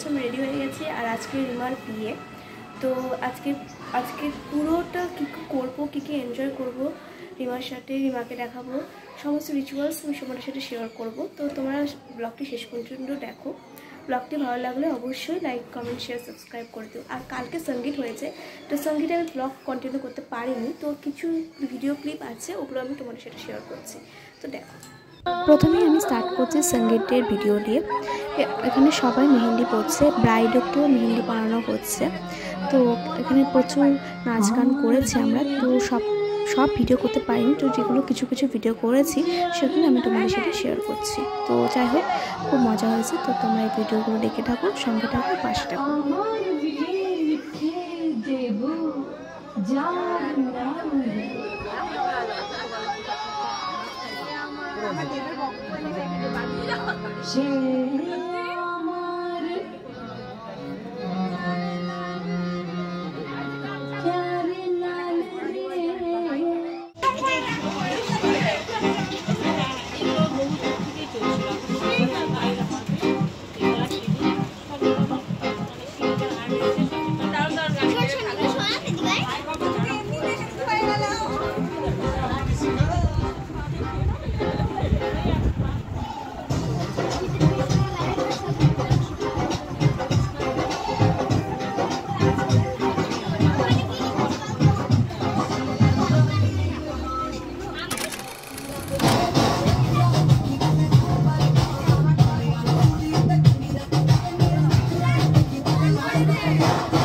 পাচ্ছ আমি রেডি হয়ে গেছি আর আজকে রিমার বিয়ে। তো আজকে আজকে পুরোটা কী কী করব, কী কী এনজয় করব, রিমার সাথে, রিমাকে দেখাবো, সমস্ত রিচুয়ালস আমি তোমাদের সাথে শেয়ার করব। তো তোমরা ব্লগটি শেষ পর্যন্ত দেখো। ব্লগটি ভালো লাগলে অবশ্যই লাইক কমেন্ট শেয়ার সাবস্ক্রাইব করে দিও। আর কালকে সংগীত হয়েছে, তো সঙ্গীতে আমি ব্লগ কন্টিনিউ করতে পারিনি। তো কিছু ভিডিও ক্লিপ আছে, ওগুলো আমি তোমাদের সাথে শেয়ার করছি। তো দেখো। প্রথমেই আমি স্টার্ট করছি সঙ্গীতের ভিডিও দিয়ে। এখানে সবাই মেহেন্দি পড়ছে ব্রাইডকেও মেহেন্দি পড়ানো হচ্ছে। তো এখানে প্রচুর নাচ গান করেছি আমরা। তো সব সব ভিডিও করতে পারিনি, তো যেগুলো কিছু কিছু ভিডিও করেছি, সেগুলো আমি তোমাদের সাথে শেয়ার করছি। তো যাই হোক, খুব মজা হয়েছে। তো তোমরা এই ভিডিওগুলো দেখে থাকো, সঙ্গে থাকো, পাশে থাকো। 心。Thank you.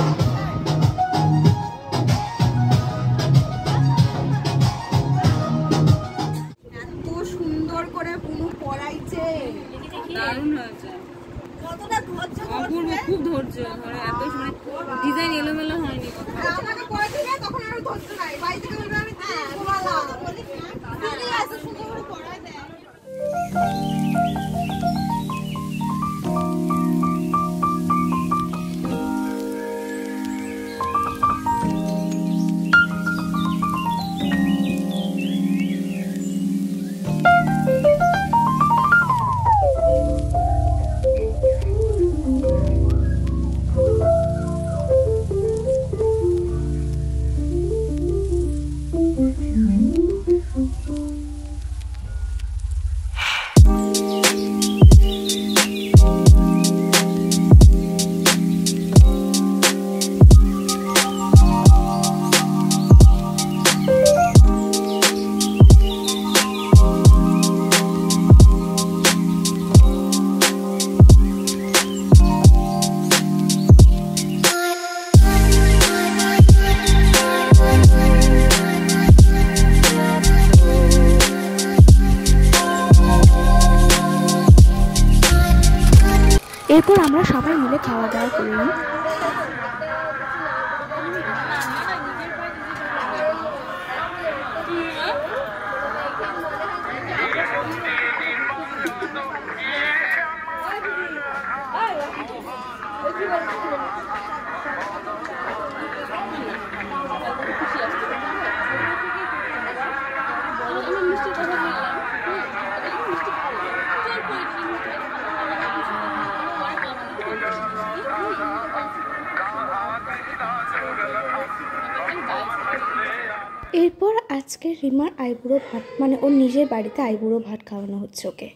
বাড়িতে আইবুড়ো ভাত খাওয়ানো হচ্ছে ওকে।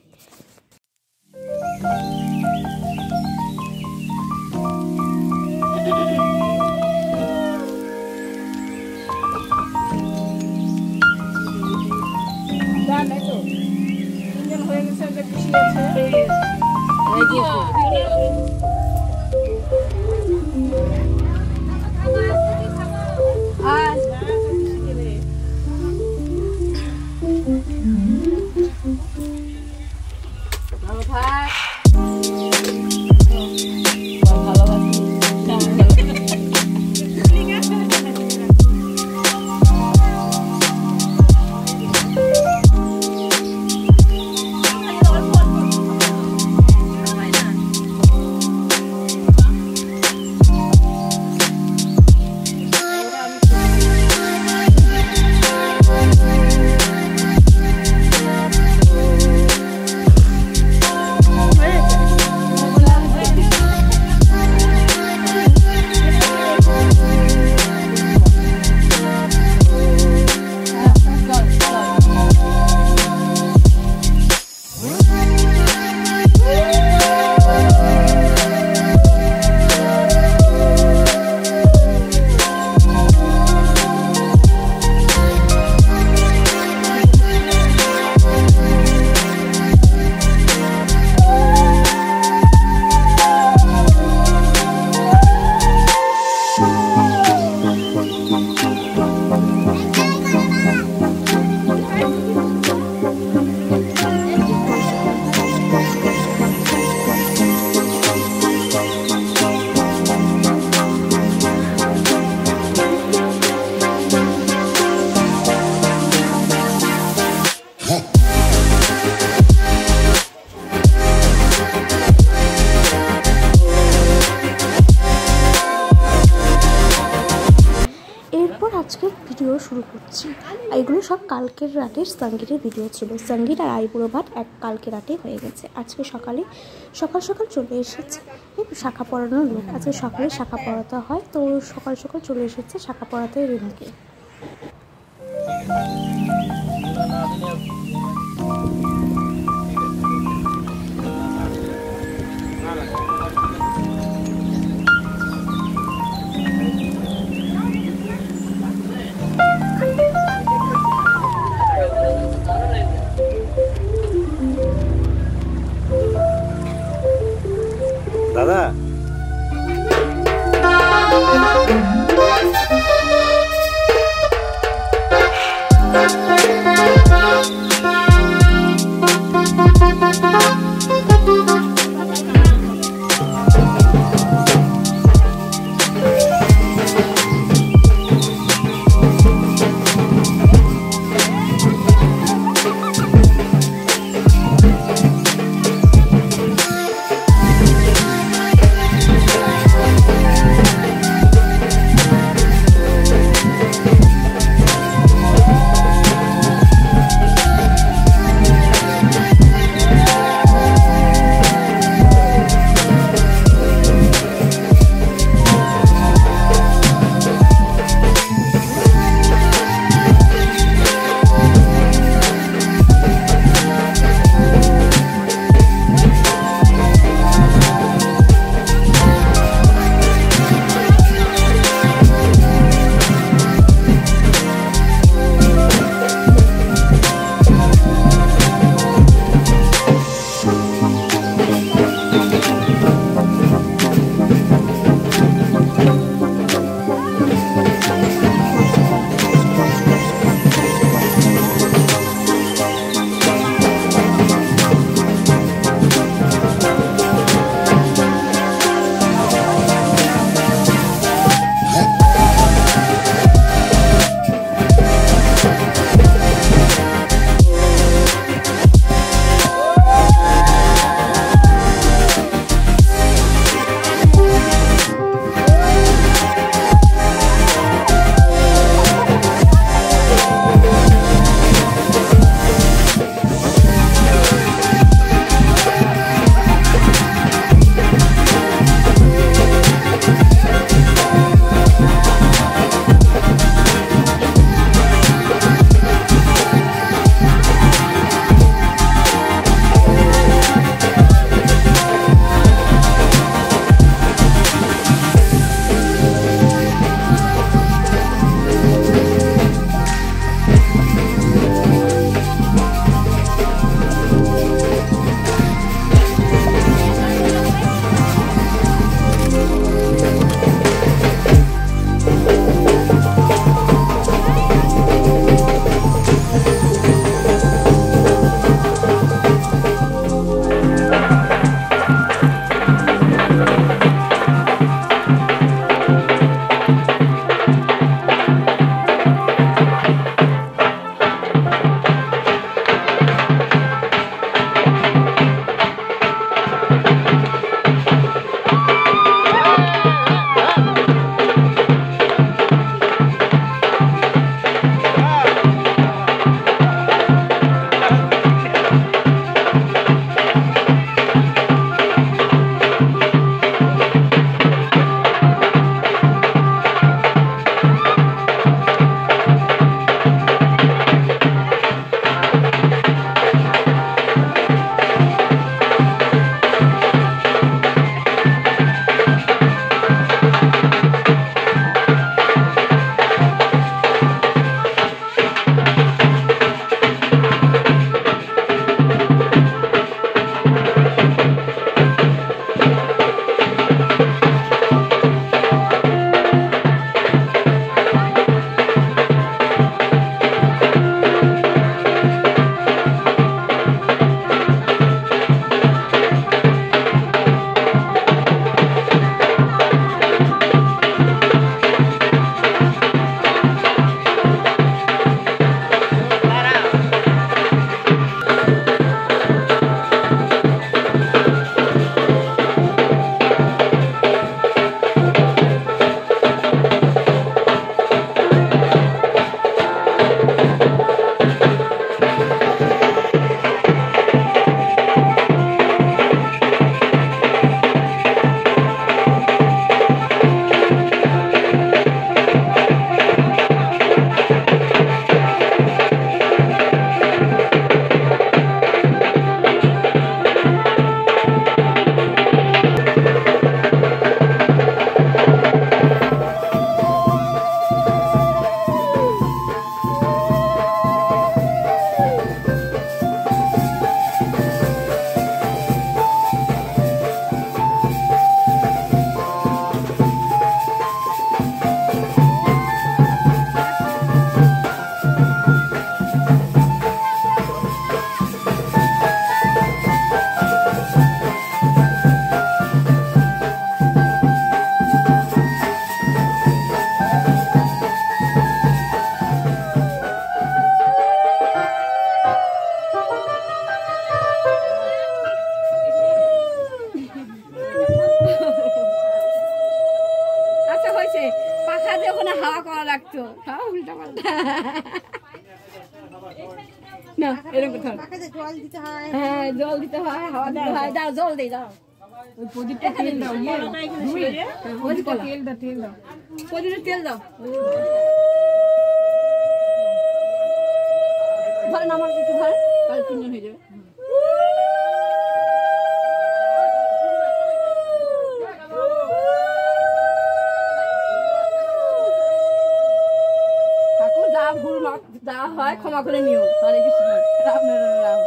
কালকের রাতে সঙ্গীতের ভিডিও ছিল। সংগীত আর আইবুড়ো ভাত এক কালকে রাতে হয়ে গেছে। আজকে সকালে সকাল সকাল চলে এসেছে। শাখা পড়ানোর লোক। আজকে সকালে শাখা পড়াতে হয়। তো সকাল সকাল চলে এসেছে শাখা পড়াতে রিমাকে। জল দেই দাও। ওই প্রদীপটা তেল দাও ইয়ে প্রদীপটা তেল দাও তেল দাও। প্রদীপটা তেল দাও। ধরেন আমার একটু ধরেন তাহলে তিনজন হয়ে যাবে। যা ভুল যা হয় ক্ষমা করে নিও। হরে কৃষ্ণ। রাম রাম।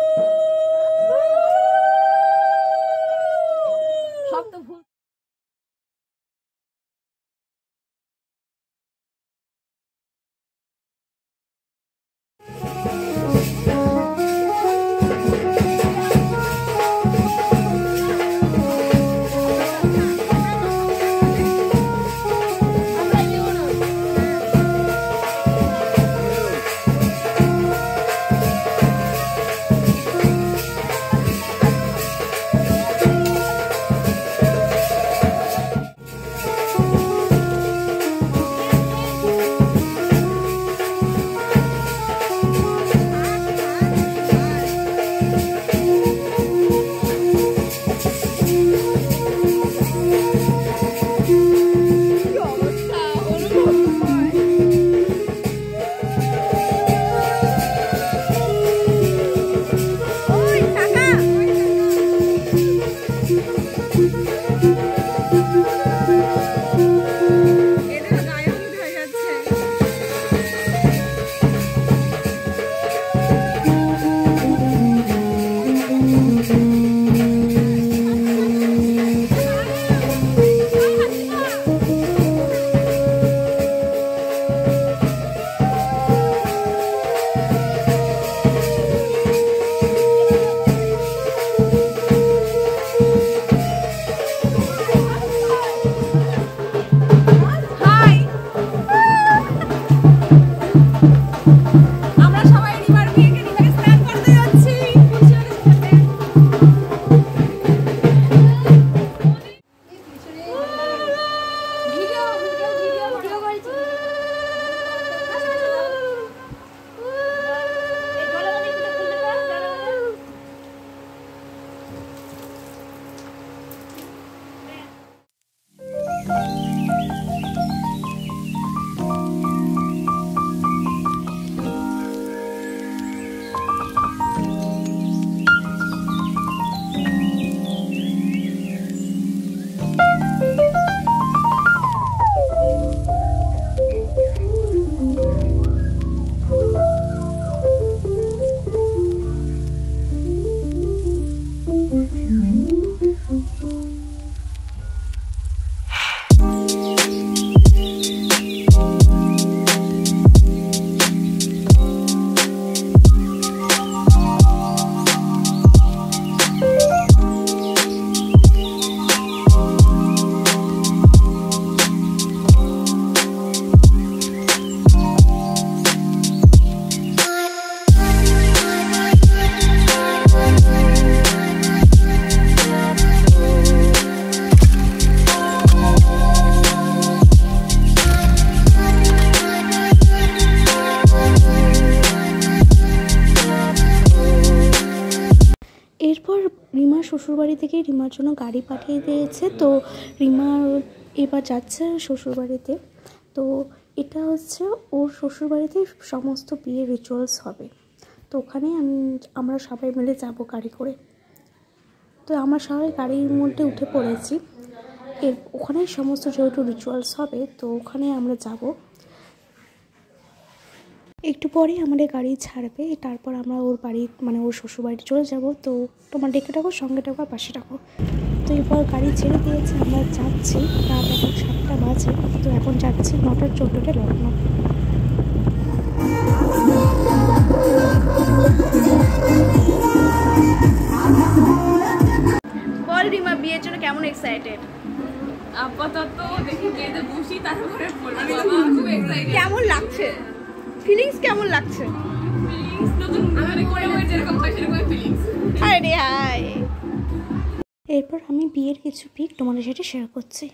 শ্বশুরবাড়ি থেকে রিমার জন্য গাড়ি পাঠিয়ে দিয়েছে। তো রিমা এবার যাচ্ছে শ্বশুরবাড়িতে। তো এটা হচ্ছে ওর শ্বশুরবাড়িতে সমস্ত বিয়ে রিচুয়ালস হবে। তো ওখানে আমি, আমরা সবাই মিলে যাব গাড়ি করে। তো আমরা সবাই গাড়ির মধ্যে উঠে পড়েছি। এর ওখানে সমস্ত যেহেতু রিচুয়ালস হবে, তো ওখানে আমরা যাব। একটু পরেই আমাদের গাড়ি ছাড়বে তারপর আমরা ওর বাড়ি মানে ওর শ্বশুরবাড়িতে চলে যাব। তো তোমার ডেকে রাখো সঙ্গে রাখো আর পাশে রাখো তো এরপর গাড়ি ছেড়ে দিয়েছে আমরা যাচ্ছি। রাত এখন সাতটা বাজে তো এখন যাচ্ছি নটার চোদ্দোটা লগ্ন বল রিমা বিয়ের জন্য কেমন এক্সাইটেড আপাতত দেখি বিয়েতে বসি তারপরে বলব। খুব এক্সাইটেড কেমন লাগছে? ফিলিংস কেমন লাগছে? আরে হাই এরপর আমি বিয়ের কিছু পিক তোমাদের সাথে শেয়ার করছি।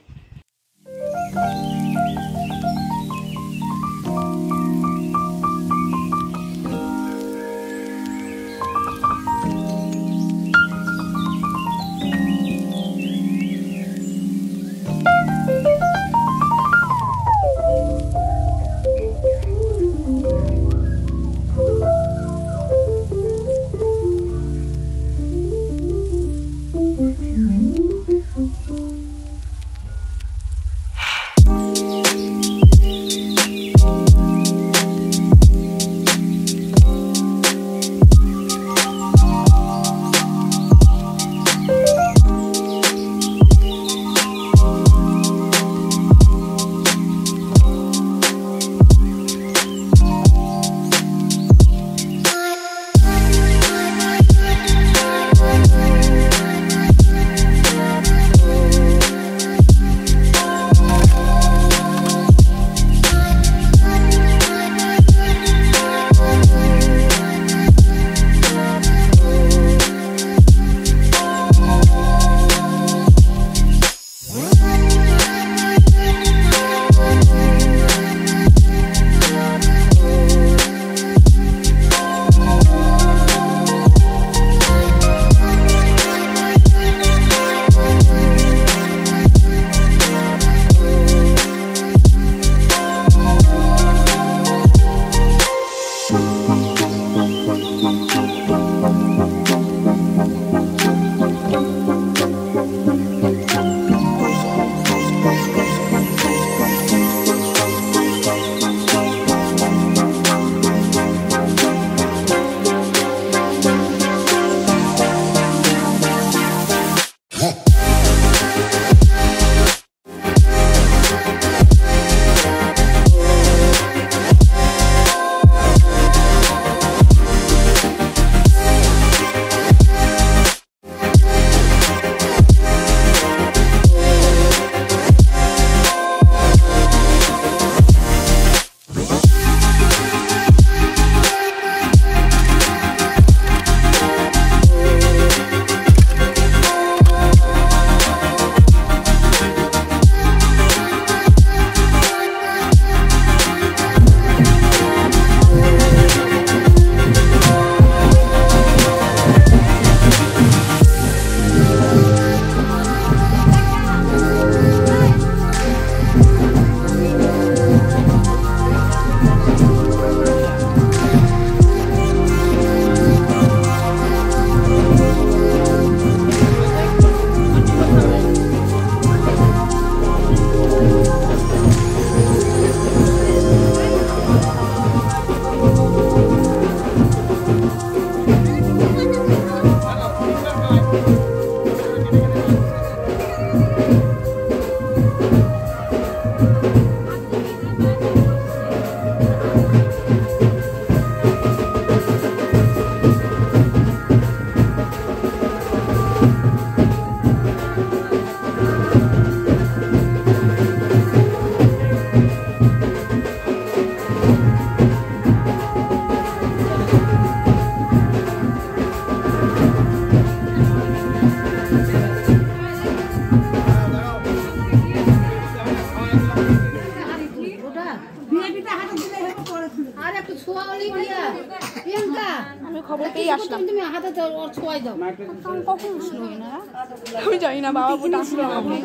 বাবা ডাকলো আমাকে।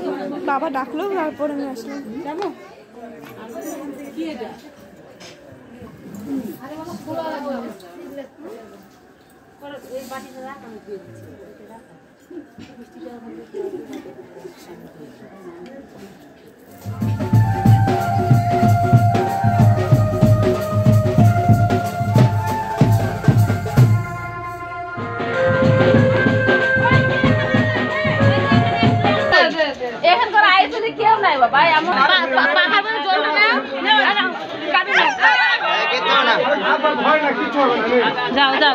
বাবা ডাকলো তারপর আমি আসলাম। যাব এখানকার যাও যাও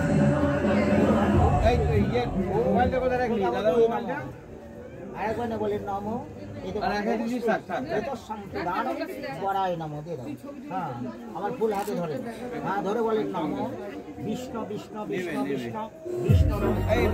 আরেকবার না বলে নম আর আমার ফুল হাতে ধরে হ্যাঁ ধরে বলেন নম বিষ্ণু বিষ্ণু বিষ্ণু বিষ্ণু বিষ্ণু এই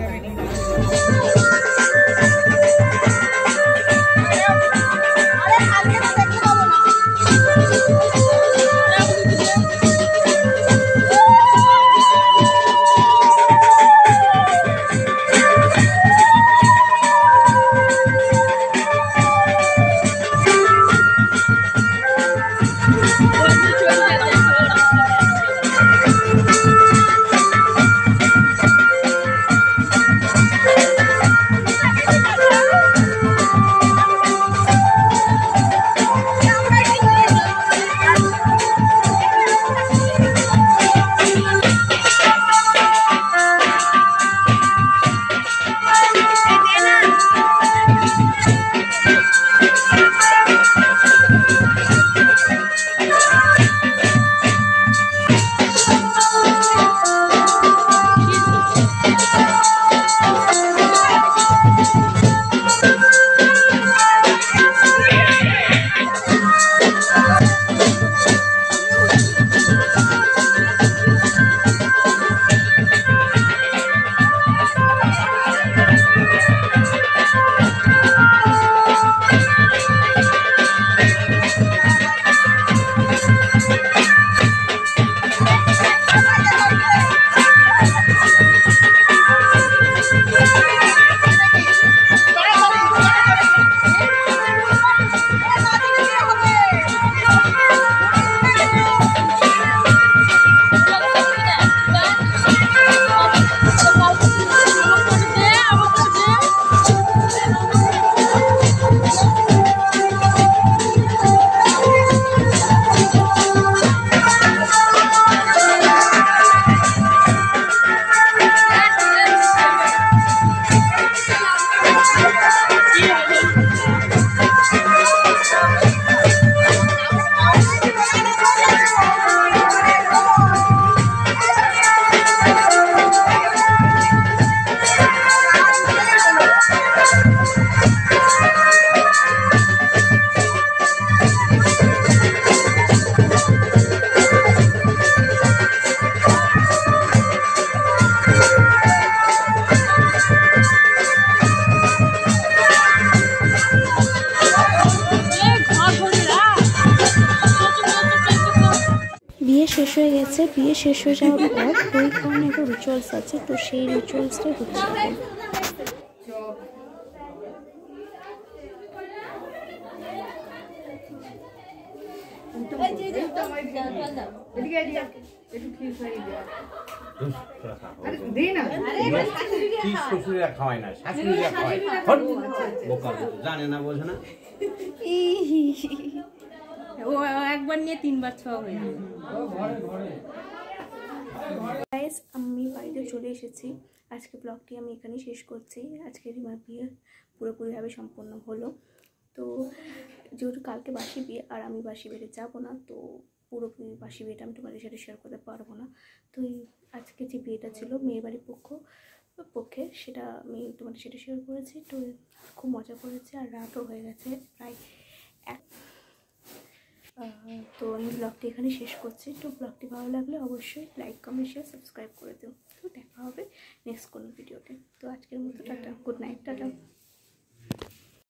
শেষ হয়ে যাওয়ার পর ওই কারণে একটা রিচুয়ালস আছে তো সেই রিচুয়ালসটাই হচ্ছে ও একবার নিয়ে তিনবার ছোঁয়া হয়ে আমি বাড়িতে চলে এসেছি। আজকে ব্লগটি আমি এখানেই শেষ করছি। আজকে রিমার বিয়ে পুরোপুরিভাবে সম্পন্ন হলো। তো যেহেতু কালকে বাসি বিয়ে, আর আমি বাসি বিয়েতে যাব না, তো পুরোপুরি বাসি বিয়েটা আমি তোমাদের সাথে শেয়ার করতে পারব না। তো আজকে যে বিয়েটা ছিল মেয়ের বাড়ির পক্ষ, পক্ষে, সেটা আমি তোমাদের সাথে শেয়ার করেছি। তো খুব মজা করেছে, আর রাতও হয়ে গেছে, প্রায় এক তো আমি ব্লগটি এখানে শেষ করছি। তো ব্লগটি ভালো লাগলে অবশ্যই লাইক কমেন্ট শেয়ার সাবস্ক্রাইব করে দিও। তো দেখা হবে নেক্সট কোনো ভিডিওতে তো। আজকের মতো টাটা। Good night tata.